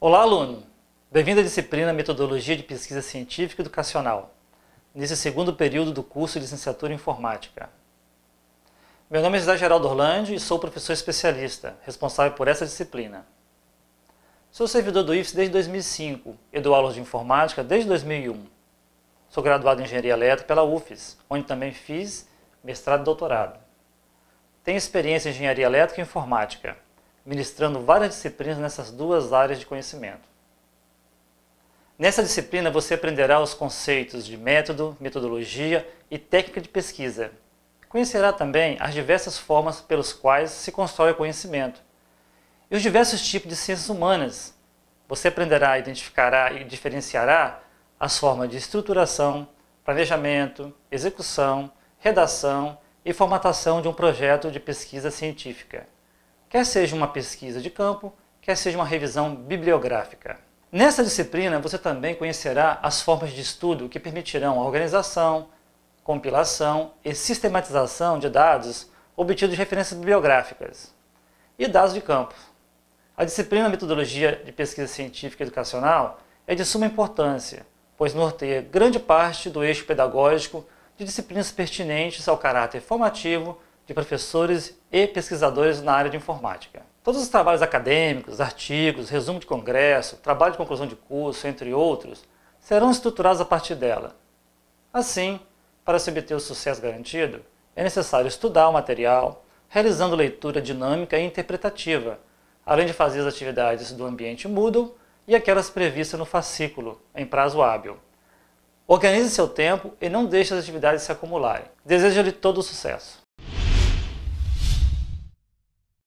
Olá, aluno! Bem-vindo à disciplina Metodologia de Pesquisa Científica e Educacional, nesse segundo período do curso de Licenciatura em Informática. Meu nome é José Geraldo Orlando e sou professor especialista, responsável por essa disciplina. Sou servidor do IFES desde 2005 e dou aulas de informática desde 2001. Sou graduado em Engenharia Elétrica pela UFES, onde também fiz mestrado e doutorado. Tenho experiência em Engenharia Elétrica e Informática, ministrando várias disciplinas nessas duas áreas de conhecimento. Nessa disciplina você aprenderá os conceitos de método, metodologia e técnica de pesquisa. Conhecerá também as diversas formas pelos quais se constrói o conhecimento e os diversos tipos de ciências humanas. Você aprenderá, identificará e diferenciará as formas de estruturação, planejamento, execução, redação e formatação de um projeto de pesquisa científica quer seja uma pesquisa de campo, quer seja uma revisão bibliográfica. Nessa disciplina, você também conhecerá as formas de estudo que permitirão a organização, compilação e sistematização de dados obtidos de referências bibliográficas e dados de campo. A disciplina Metodologia de Pesquisa Científica e Educacional é de suma importância, pois norteia grande parte do eixo pedagógico de disciplinas pertinentes ao caráter formativo de professores e pesquisadores na área de informática. Todos os trabalhos acadêmicos, artigos, resumo de congresso, trabalho de conclusão de curso, entre outros, serão estruturados a partir dela. Assim, para se obter o sucesso garantido, é necessário estudar o material, realizando leitura dinâmica e interpretativa, além de fazer as atividades do ambiente Moodle e aquelas previstas no fascículo, em prazo hábil. Organize seu tempo e não deixe as atividades se acumularem. Desejo-lhe todo o sucesso.